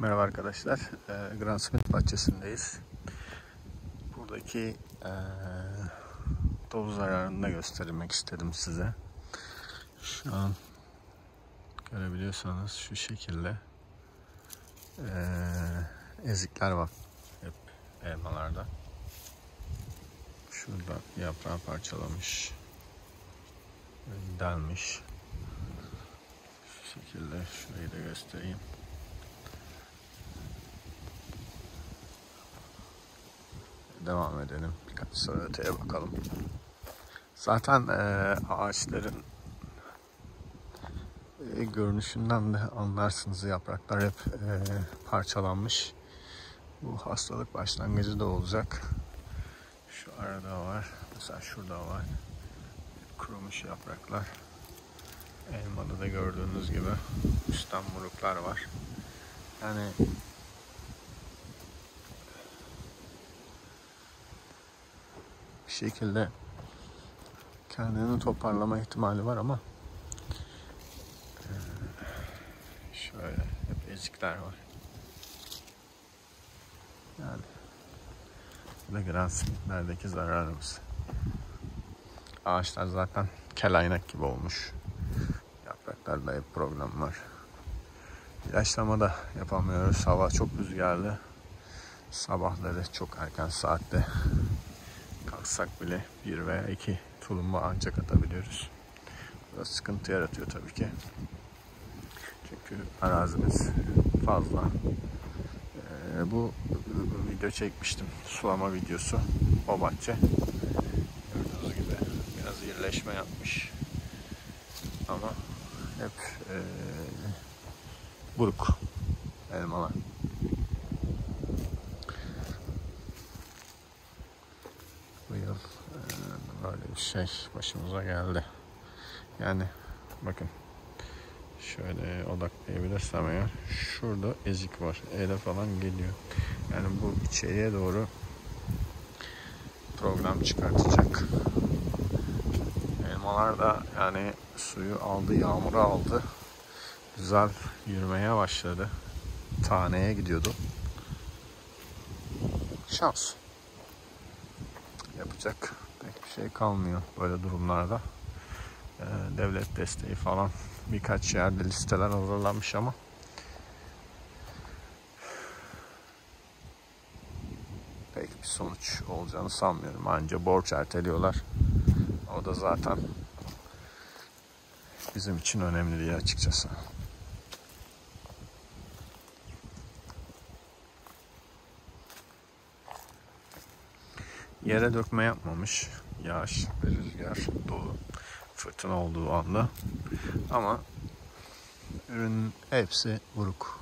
Merhaba arkadaşlar. E, Grand Smith bahçesindeyiz. Buradaki e, dolu zararını da göstermek istedim size. Şu an görebiliyorsanız şu şekilde e, ezikler var hep elmalarda. Şurada yaprağı parçalamış. Delmiş. Şu şekilde şurayı da göstereyim. Devam edelim. Birkaç sıra öteye bakalım. Zaten e, ağaçların e, görünüşünden de anlarsınız yapraklar hep e, parçalanmış. Bu hastalık başlangıcı da olacak. Şu arada var. Mesela şurada var. Kurumuş yapraklar. Elmada da gördüğünüz gibi üstten muruklar var. Yani bir şekilde kendini toparlama ihtimali var ama şöyle hep ezikler var. Yani bu da Grand Smith'lerdeki zararımız. Ağaçlar zaten kelaynak gibi olmuş. Yapraklarda hep problem var. İlaçlama da yapamıyoruz. Hava çok rüzgarlı. Sabahları çok erken saatte kalksak bile bir veya iki tulumba ancak atabiliyoruz. Bu da sıkıntı yaratıyor tabii ki. Çünkü arazimiz fazla. Ee, bu video çekmiştim. Sulama videosu. O bahçe. Gördüğünüz gibi biraz yerleşme yapmış. Ama hep e, buruk elmalar. bu yıl böyle bir şey başımıza geldi. Yani bakın şöyle odaklayabilirsem eğer şurada ezik var. Ele falan geliyor. Yani bu içeriye doğru program çıkartacak. Elmalar da yani suyu aldı, yağmuru aldı. Güzel yürümeye başladı. Taneye gidiyordu. Şans yapacak pek bir şey kalmıyor böyle durumlarda. Ee, devlet desteği falan birkaç yerde listeler hazırlanmış ama pek bir sonuç olacağını sanmıyorum. Anca borç erteliyorlar. O da zaten bizim için önemli diye açıkçası. Yere dökme yapmamış. Yağış ve rüzgar dolu. Fırtına olduğu anda. Ama ürün hepsi buruk.